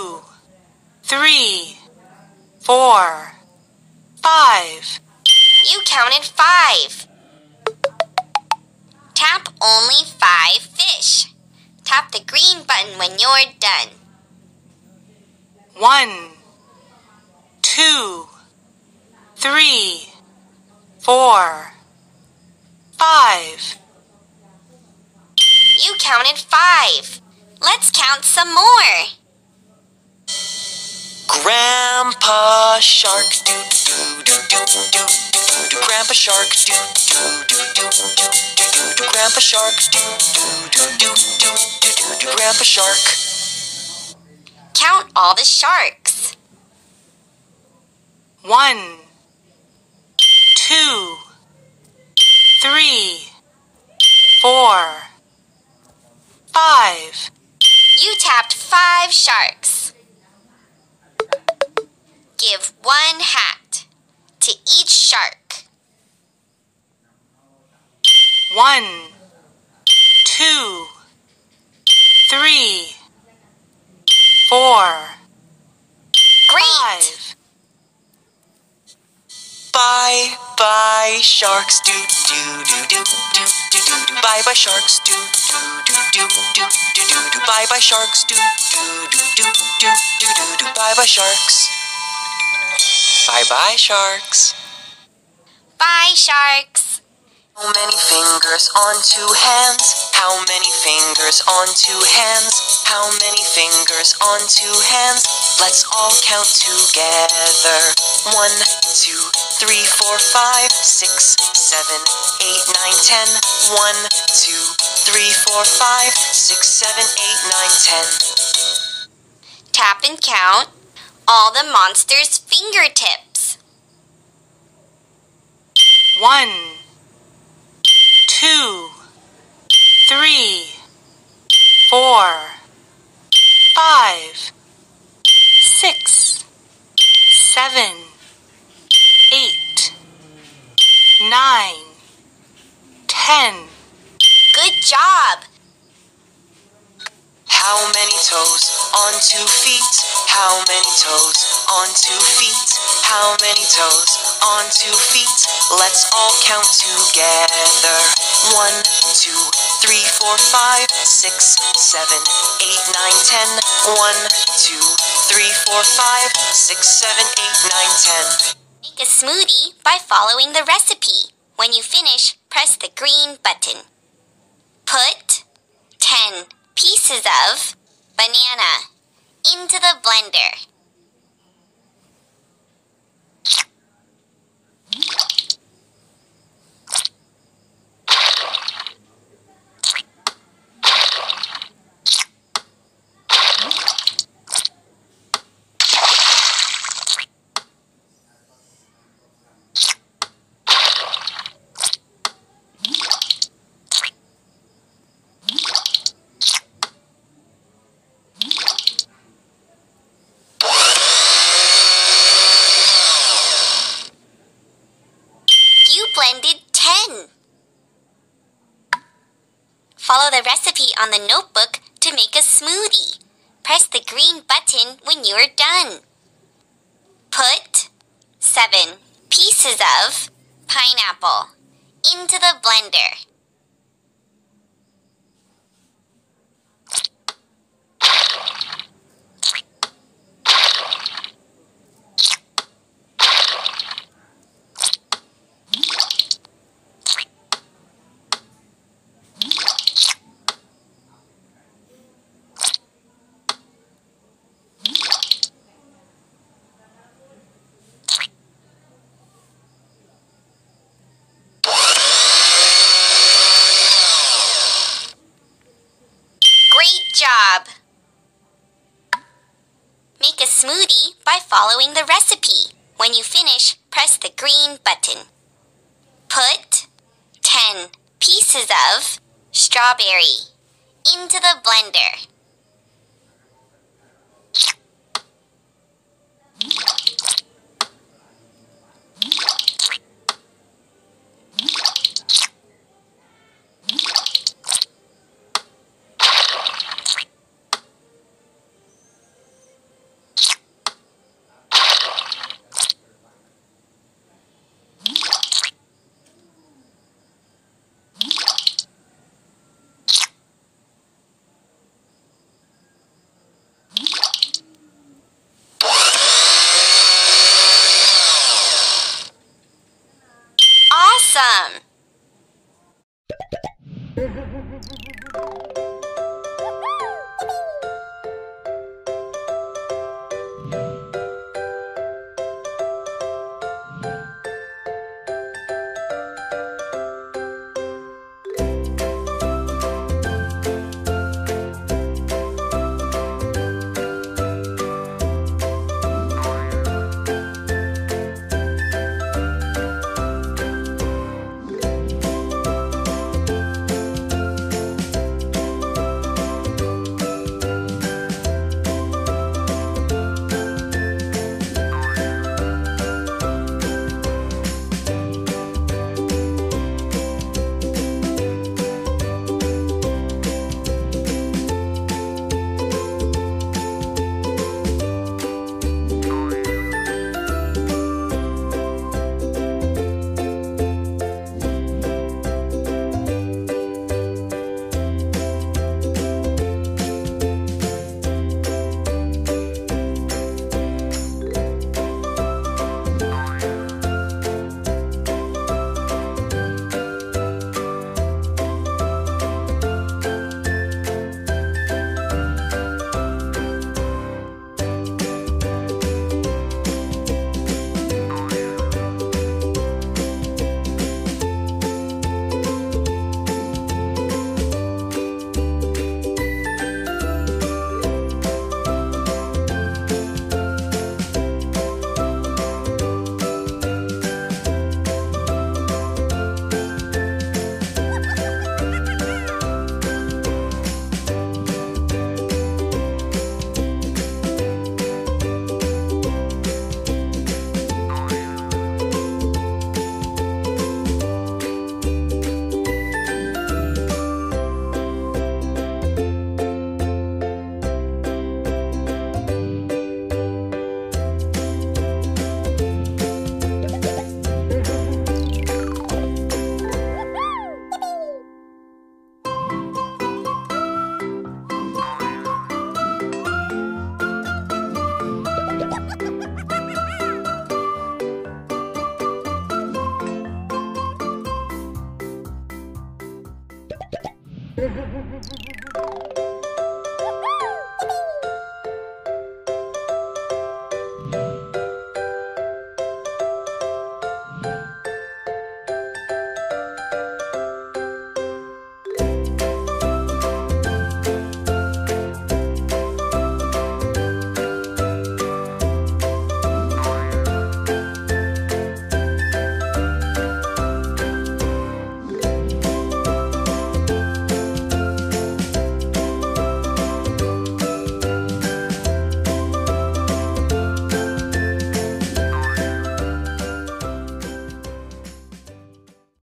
two, three, four, five. You counted five. Tap only five fish. Tap the green button when you're done. One, two, three, four, five. You counted five. Let's count some more. Grandpa Shark, do do do do do do do. Grandpa Shark, do do do do do do do. Grandpa Shark, do do do do do do do Grandpa Shark. Count all the sharks. One, two, three, four, five. You tapped five sharks. Give one hat to each shark. One, two, three, four, Great! five. Bye bye sharks doo doo doo doo doo doo doo doo Bye bye sharks doo doo doo doo doo doo doo doo Bye bye sharks doo doo doo doo doo doo doo doo Bye bye sharks Bye bye sharks Bye, sharks. How many fingers on two hands? How many fingers on two hands? How many fingers on two hands? Let's all count together. One, two, three, four, five, six, seven, eight, nine, ten. One, two, three, four, five, six, seven, eight, nine, ten. Tap and count all the monster's fingertips. One, two, three, four, five, six, seven, eight, nine, ten. Good job. How many toes on two feet? How many toes on two feet? How many toes on two feet? Let's all count together. One, two, three, four, five, six, seven, eight, nine, ten. One, two, three, four, five, six, seven, eight, nine, ten. Make a smoothie by following the recipe. When you finish, press the green button. Put 10 pieces of banana into the blender. You blended 10. Follow the recipe on the notebook to make a smoothie. Press the green button when you are done. Put 7 pieces of pineapple into the blender. Great job! Make a smoothie by following the recipe. When you finish, press the green button. Put 10 pieces of strawberry into the blender. Awesome!